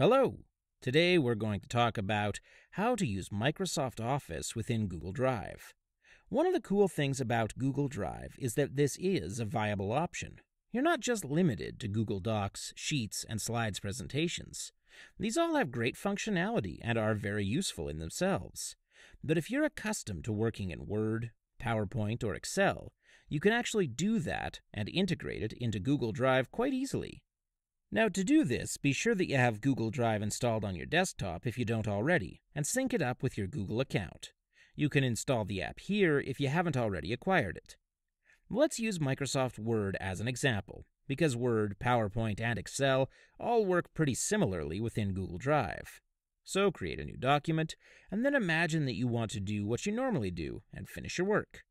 Hello! Today we're going to talk about how to use Microsoft Office within Google Drive. One of the cool things about Google Drive is that this is a viable option. You're not just limited to Google Docs, Sheets, and Slides presentations. These all have great functionality and are very useful in themselves. But if you're accustomed to working in Word, PowerPoint, or Excel, you can actually do that and integrate it into Google Drive quite easily. Now to do this, be sure that you have Google Drive installed on your desktop if you don't already, and sync it up with your Google account. You can install the app here if you haven't already acquired it. Let's use Microsoft Word as an example, because Word, PowerPoint, and Excel all work pretty similarly within Google Drive. So create a new document, and then imagine that you want to do what you normally do and finish your work.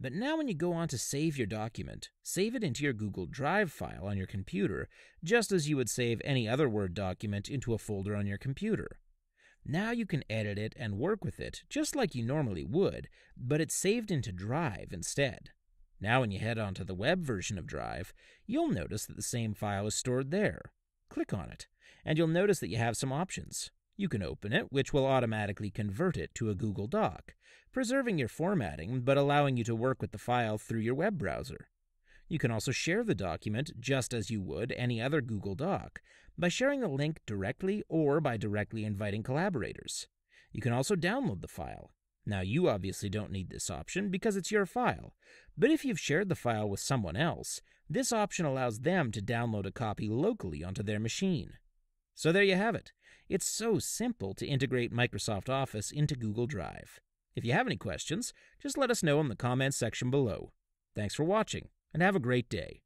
But now when you go on to save your document, save it into your Google Drive file on your computer, just as you would save any other Word document into a folder on your computer. Now you can edit it and work with it just like you normally would, but it's saved into Drive instead. Now when you head onto the web version of Drive, you'll notice that the same file is stored there. Click on it, and you'll notice that you have some options. You can open it, which will automatically convert it to a Google Doc, preserving your formatting but allowing you to work with the file through your web browser. You can also share the document just as you would any other Google Doc by sharing the link directly or by directly inviting collaborators. You can also download the file. Now, you obviously don't need this option because it's your file, but if you've shared the file with someone else, this option allows them to download a copy locally onto their machine. So there you have it. It's so simple to integrate Microsoft Office into Google Drive. If you have any questions, just let us know in the comments section below. Thanks for watching, and have a great day.